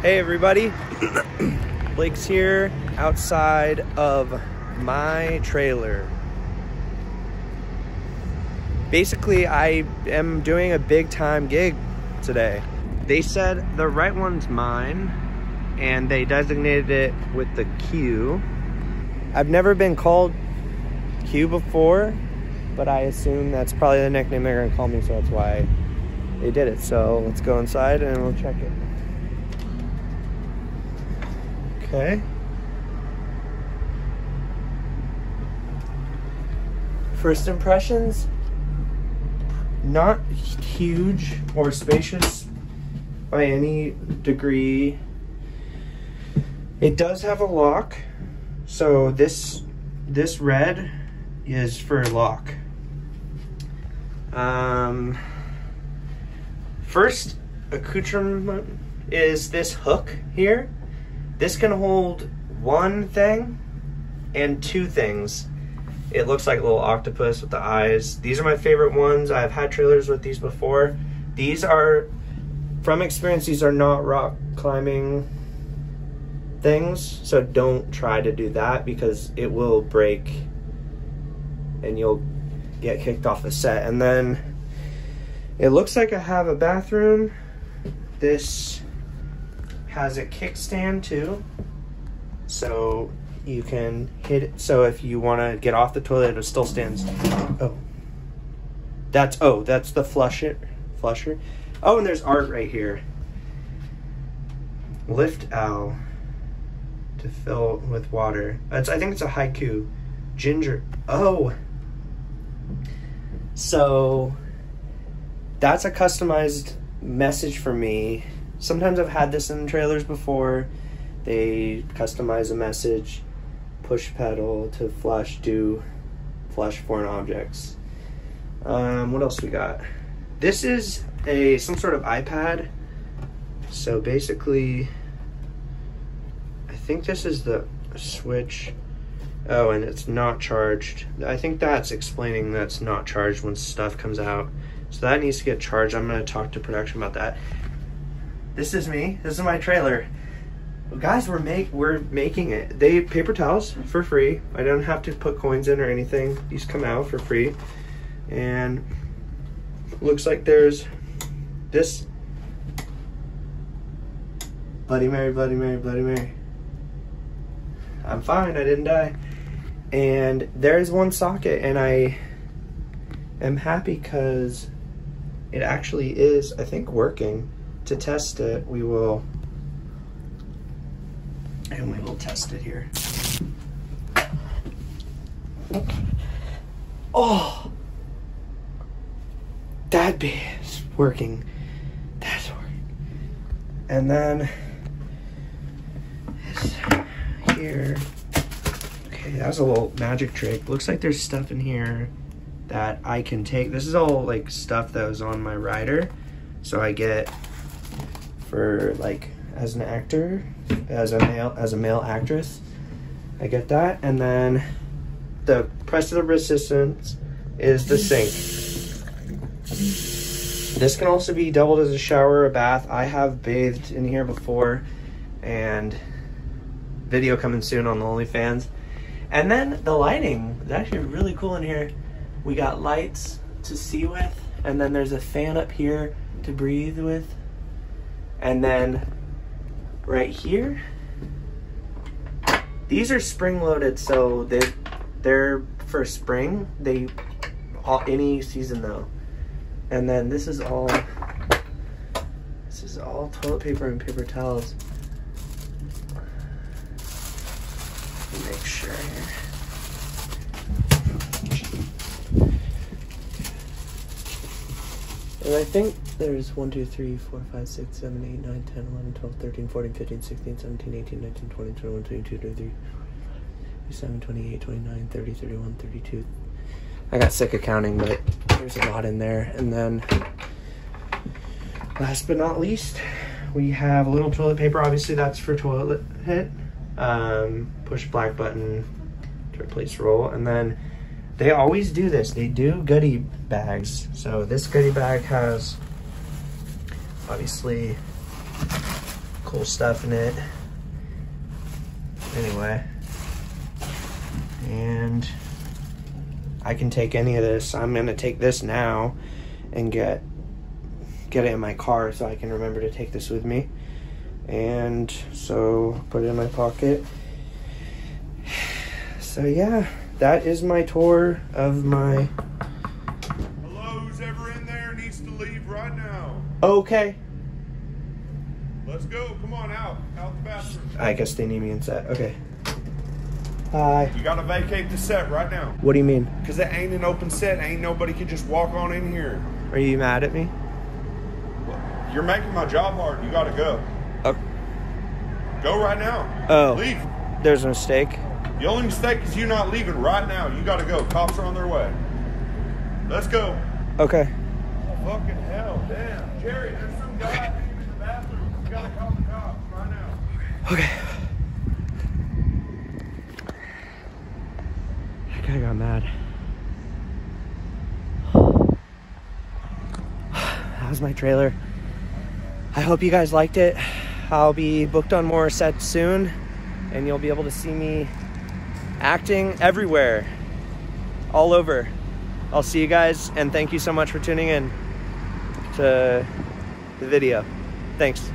Hey everybody, Blake's here outside of my trailer. Basically, I am doing a big time gig today. They said the right one's mine and they designated it with the Q. I've never been called Q before, but I assume that's probably the nickname they're gonna call me, so that's why they did it. So let's go inside and we'll check it. Okay. First impressions, not huge or spacious by any degree. It does have a lock, so this this red is for lock. Um, first accoutrement is this hook here. This can hold one thing and two things. It looks like a little octopus with the eyes. These are my favorite ones. I've had trailers with these before. These are, from experience, these are not rock climbing things. So don't try to do that because it will break and you'll get kicked off the set. And then it looks like I have a bathroom. This has a kickstand too. So you can hit it. So if you want to get off the toilet, it still stands. Oh. That's, oh, that's the flusher. Flusher. Oh, and there's art right here. Lift owl to fill with water. It's, I think it's a haiku. Ginger. Oh. So that's a customized message for me. Sometimes I've had this in trailers before. They customize a message, push pedal to flash do flash foreign objects. Um, what else we got? This is a some sort of iPad. So basically, I think this is the switch. Oh, and it's not charged. I think that's explaining that's not charged when stuff comes out. So that needs to get charged. I'm gonna talk to production about that. This is me. This is my trailer. Guys, we're make we're making it. They paper towels for free. I don't have to put coins in or anything. These come out for free. And looks like there's this Bloody Mary, Bloody Mary, Bloody Mary. I'm fine, I didn't die. And there's one socket and I am happy because it actually is, I think, working. To test it, we will, and we will test it here. Oh, that is working. That's working. And then here. Okay, that was a little magic trick. Looks like there's stuff in here that I can take. This is all like stuff that was on my rider. So I get for like as an actor, as a male as a male actress. I get that. And then the pressure resistance is the sink. This can also be doubled as a shower or a bath. I have bathed in here before and video coming soon on the OnlyFans. And then the lighting is actually really cool in here. We got lights to see with, and then there's a fan up here to breathe with. And then right here, these are spring loaded, so they they're for spring. They all any season though. And then this is all this is all toilet paper and paper towels. Make sure here. And I think there's 1, 2, 3, 4, 5, 6, 7, 8, 9, 10, 11, 12, 13, 14, 15, 16, 17, 18, 19, 20, 21, 22, 23, 27, 28, 29, 30, 31, 32. I got sick of counting, but there's a lot in there. And then, last but not least, we have a little toilet paper. Obviously, that's for toilet hit. Um, push black button to replace roll. And then they always do this. They do goodie bags. So this goodie bag has obviously cool stuff in it. Anyway. And I can take any of this. I'm gonna take this now and get get it in my car so I can remember to take this with me. And so put it in my pocket. So yeah, that is my tour of my Hello, who's ever in there needs to leave right now. Okay. Let's go. Come on out. Out the bathroom. I guess they need me in set. Okay. Hi. You gotta vacate the set right now. What do you mean? Cause it ain't an open set. Ain't nobody can just walk on in here. Are you mad at me? You're making my job hard. You gotta go. Oh, Go right now. Oh. Leave. there's a mistake. The only mistake is you not leaving right now. You gotta go. Cops are on their way. Let's go. Okay. Fucking hell, damn. Jerry, there's some guy in the bathroom. You gotta call the cops right now. Okay. That guy got mad. That was my trailer. I hope you guys liked it. I'll be booked on more sets soon, and you'll be able to see me acting everywhere, all over. I'll see you guys, and thank you so much for tuning in to the video. Thanks.